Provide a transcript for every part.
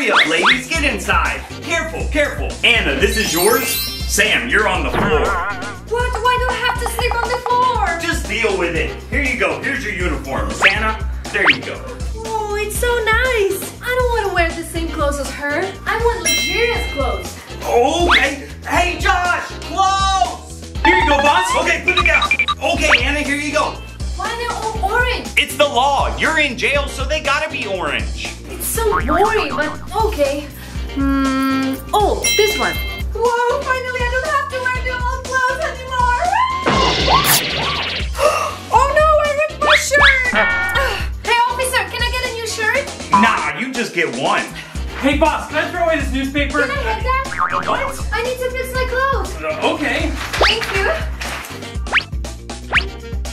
Hurry up, ladies, get inside. Careful, careful. Anna, this is yours. Sam, you're on the floor. What? Why do I have to sleep on the floor? Just deal with it. Here you go. Here's your uniform. Santa, there you go. Oh, it's so nice. I don't want to wear the same clothes as her. I want luxurious clothes. Okay. Hey, Josh, close. Here you go, boss. Okay, put it down. Okay, Anna, here you go. Why are they're all orange? It's the law. You're in jail, so they gotta be orange. It's so boring, but okay. Hmm. Oh, this one. Whoa! Finally, I don't have to wear the old clothes anymore. oh no! I ripped my shirt. hey, officer, can I get a new shirt? Nah, you just get one. Hey, boss, can I throw away this newspaper? Can I have that? What? I need to fix my clothes. Uh, okay. Thank you.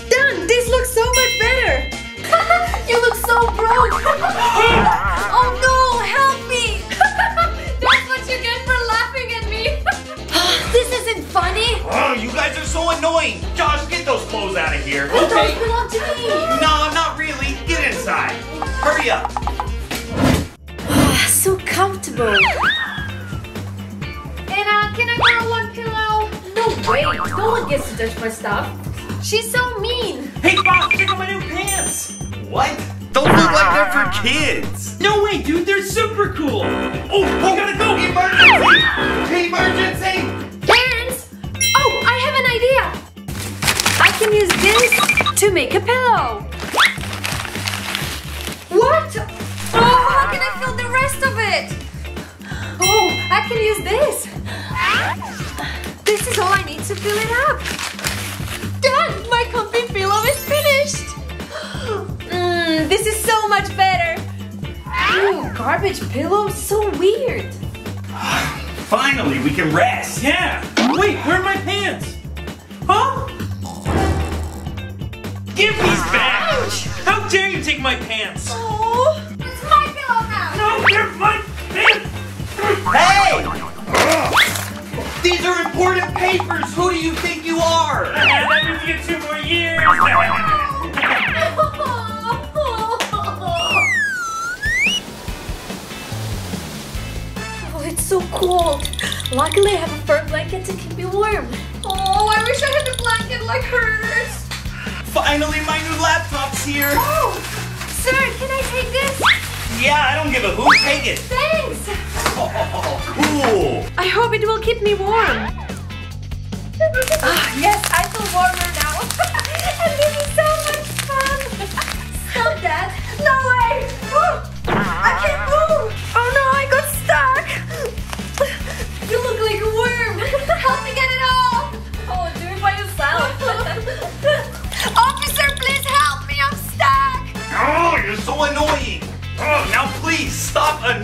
Done. This looks so much better. you look so broke. oh no! Help me! That's what you get for laughing at me. this isn't funny. Oh, you guys are so annoying. Josh, get those clothes out of here. But those belong to me. No, not really. Get inside. Hurry up. so comfortable. Anna, can I borrow one pillow? No way. No one gets to touch my stuff. She's so mean. Hey, boss, check out my new pants. What? Those look like they're for kids. No way, dude, they're super cool. Oh, we oh, gotta go. Emergency! Emergency! Parents! Oh, I have an idea. I can use this to make a pillow. What? Oh, how can I fill the rest of it? Oh, I can use this. This is all I need to fill it up. Done! My comfy pillow is finished. Garbage pillow? So weird. Finally, we can rest. Yeah. Wait, where are my pants? Huh? Give these back. How dare you take my pants? Oh, it's my pillow now. No, they're my pants. Hey! These are important papers. Who do you think you are? And that means you get two more years. cold. Luckily, I have a fur blanket to keep me warm. Oh, I wish I had a blanket like hers. Finally, my new laptop's here. Oh, sir, can I take this? Yeah, I don't give a hoot. Take it. Thanks. Oh, cool. I hope it will keep me warm. Ah, yes, I feel warmer now. and this is so much fun. Stop that. No way. Oh, I can't move. Oh no, I got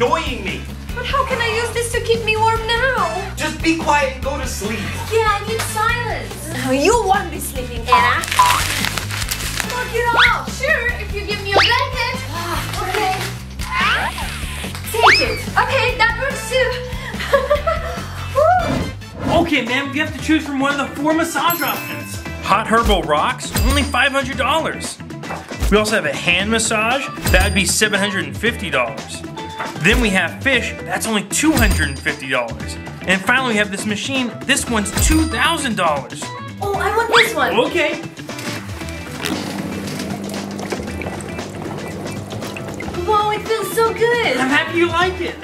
annoying me. But how can I use this to keep me warm now? Just be quiet and go to sleep. Yeah, I need silence. Oh, you won't be sleeping, Anna. Ah. Knock it off. Sure, if you give me a blanket. Ah, okay. Take it. Okay, that works too. Okay, ma'am, you have to choose from one of the four massage options. Hot herbal rocks, only $500. We also have a hand massage, that would be $750. Then we have fish, that's only $250. And finally we have this machine, this one's $2,000. oh, I want this one. Okay. Whoa, it feels so good. I'm happy you like it.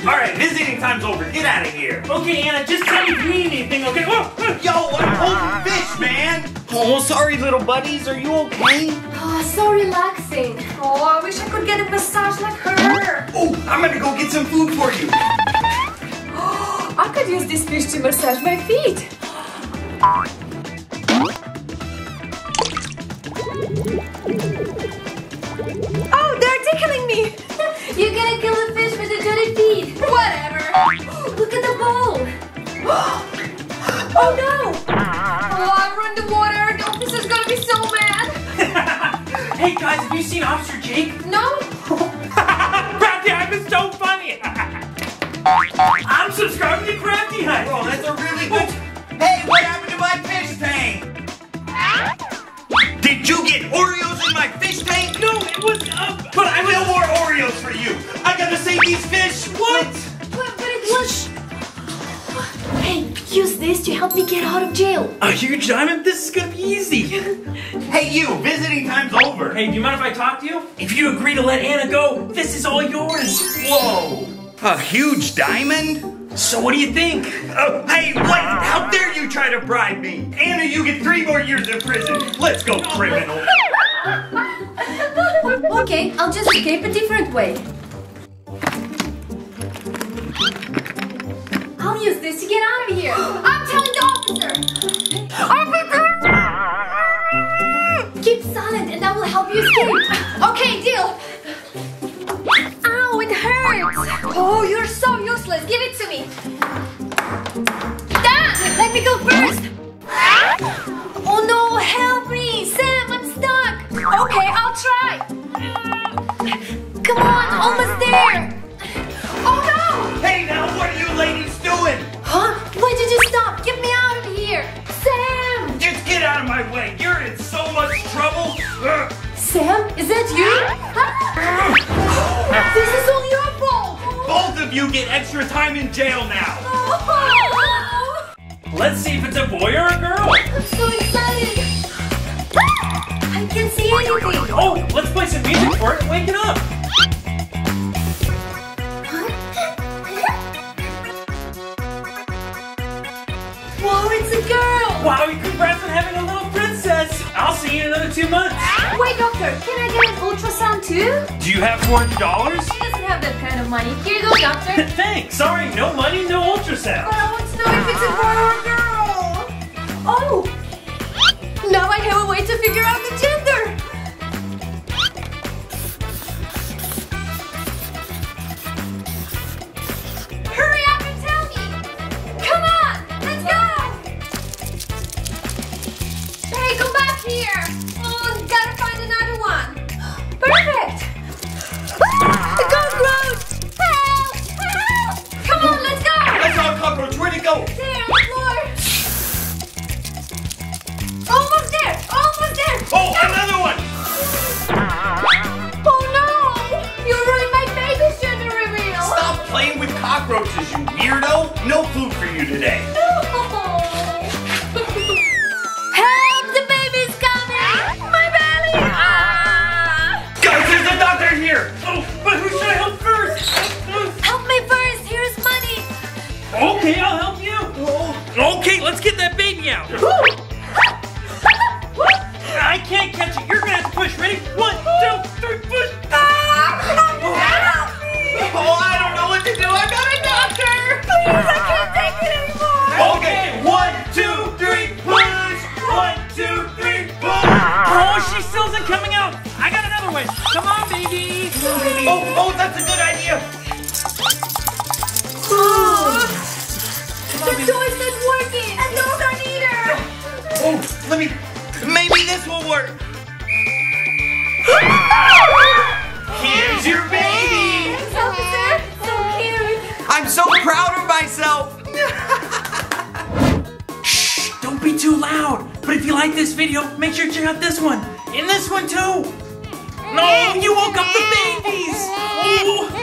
All right, visiting time's over. Get out of here. Okay, Anna, just tell me if you need anything, okay? Whoa, whoa. Yo, I'm holding fish, man. Oh, sorry, little buddies. Are you okay? So relaxing. Oh, I wish I could get a massage like her. Oh, I'm gonna go get some food for you. I could use this fish to massage my feet. Oh, they're tickling me. You're gonna kill hey guys, have you seen Officer Jake? No? Crafty Hype is so funny! I'm subscribing to Crafty Hype! Oh, that's a really good. Hey, what happened to my fish tank? Did you get Oreos in my fish tank? No, it was, uh, but I No was... more Oreos for you. I gotta save these fish. What? What? What? What? Me get out of jail. A huge diamond? This is gonna be easy. Hey, you, visiting time's over. Hey, do you mind if I talk to you? If you agree to let Anna go, this is all yours. Whoa. A huge diamond? So what do you think? Oh, hey, wait! How dare you try to bribe me? Anna, you get three more years in prison. Let's go, criminal. Okay, I'll just escape a different way. I'll use this to get out of here. I'm telling the officer. Officer! Keep silent and I will help you escape. Okay, deal. Ow, it hurts. Oh, you're so useless. Give it to time in jail now. Oh, Let's see if it's a boy or a girl. I'm so excited! I can't see anything! Oh, let's play some music for it. Wake it up. Whoa, it's a girl! Wow, congrats on having a little see you in another two months. Wait, doctor, can I get an ultrasound too? Do you have $400? He doesn't have that kind of money. Here you go, doctor. Thanks. Sorry, no money, no ultrasound. But I want to know if it's a boy or a girl. Oh! Now I have a way to figure out the gender. Here. Oh, gotta find another one. Perfect. Ah! The cockroach. Help! Help! Come on, let's go. I saw a cockroach. Where'd it go? There, on the floor. Almost there! Almost there! Oh, another one. Oh no! You ruined my baby's gender reveal! Stop playing with cockroaches, you weirdo. No food for you today. Okay, I'll help you. Okay, let's get that baby out. I can't catch it. You're gonna have to push. Ready? One, two, three, push. Ah, oh. Help me! Oh, I don't know what to do. I got a doctor. Please, I can't take it anymore! Okay, one, two, three, push. One, two, three, push. Ah. Oh, she still isn't coming out. I got another one. Come on, baby. Oh, oh, that's a good idea. Let me. Maybe this will work. Here's your baby. So cute! I'm so proud of myself. Shh, don't be too loud. But if you like this video, make sure to check out this one. And this one too. No, you woke up the babies. Oh,